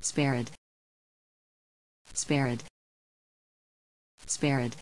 Spared. Spared. Spared.